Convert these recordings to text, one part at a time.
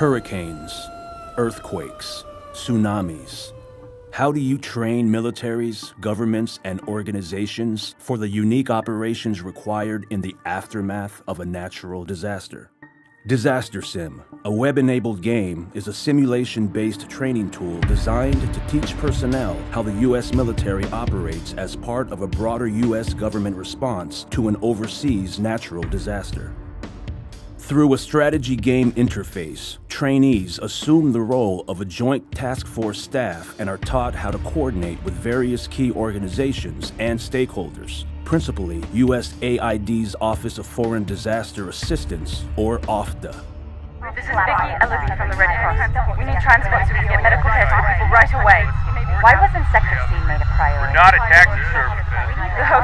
Hurricanes, earthquakes, tsunamis. How do you train militaries, governments, and organizations for the unique operations required in the aftermath of a natural disaster? DisasterSim, a web enabled game, is a simulation based training tool designed to teach personnel how the U.S. military operates as part of a broader U.S. government response to an overseas natural disaster. Through a strategy game interface, trainees assume the role of a joint task force staff and are taught how to coordinate with various key organizations and stakeholders, principally USAID's Office of Foreign Disaster Assistance, or OFDA. This is Vicky Ellerby from the Red Cross. We need transport so we can get medical care to the people right away. Why wasn't Sector C made a priority? We're not a taxi service.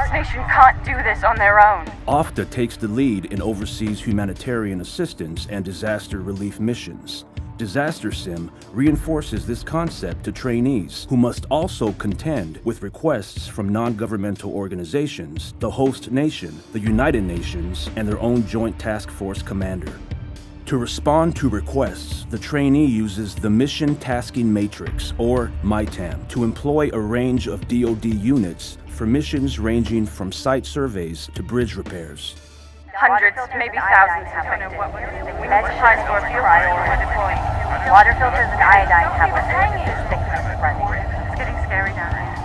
The nation can't do this on their own. OFDA takes the lead in overseas humanitarian assistance and disaster relief missions. DisasterSim reinforces this concept to trainees who must also contend with requests from non governmental organizations, the host nation, the United Nations, and their own Joint Task Force commander. To respond to requests, the trainee uses the Mission Tasking Matrix, or MITAM, to employ a range of DoD units for missions ranging from site surveys to bridge repairs. Hundreds, maybe thousands affected. We need supplies for a field crew we're deploying. Water filters and iodine tablets this sickness spreading. It's getting scary down there.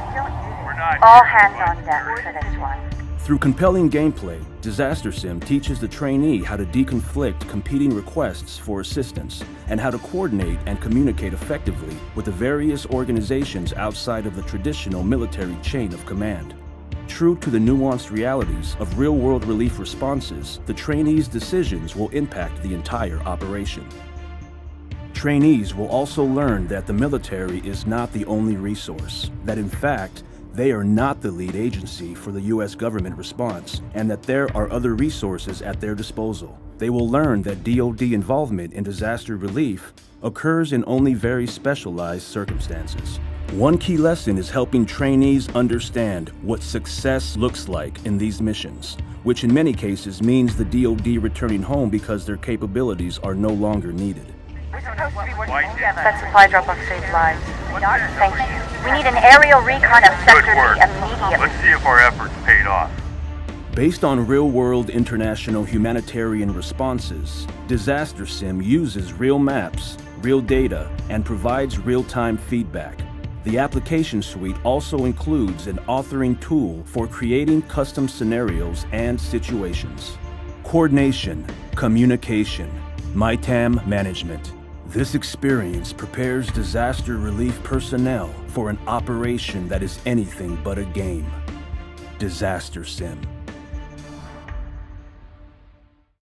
We're not. All hands on deck for this one. Through compelling gameplay, DisasterSim teaches the trainee how to deconflict competing requests for assistance and how to coordinate and communicate effectively with the various organizations outside of the traditional military chain of command. True to the nuanced realities of real world relief responses, the trainee's decisions will impact the entire operation. Trainees will also learn that the military is not the only resource, that in fact, they are not the lead agency for the U.S. government response, and that there are other resources at their disposal. They will learn that DoD involvement in disaster relief occurs in only very specialized circumstances. One key lesson is helping trainees understand what success looks like in these missions, which in many cases means the DoD returning home because their capabilities are no longer needed. We're supposed to be working White. together. That supply drop-off saved lives. Thank you. We need an aerial recon of Good Sector work. D immediately. Let's see if our efforts paid off. Based on real world international humanitarian responses, DisasterSim uses real maps, real data, and provides real time feedback. The application suite also includes an authoring tool for creating custom scenarios and situations. Coordination, communication, MITAM management. This experience prepares disaster relief personnel for an operation that is anything but a game. DisasterSim.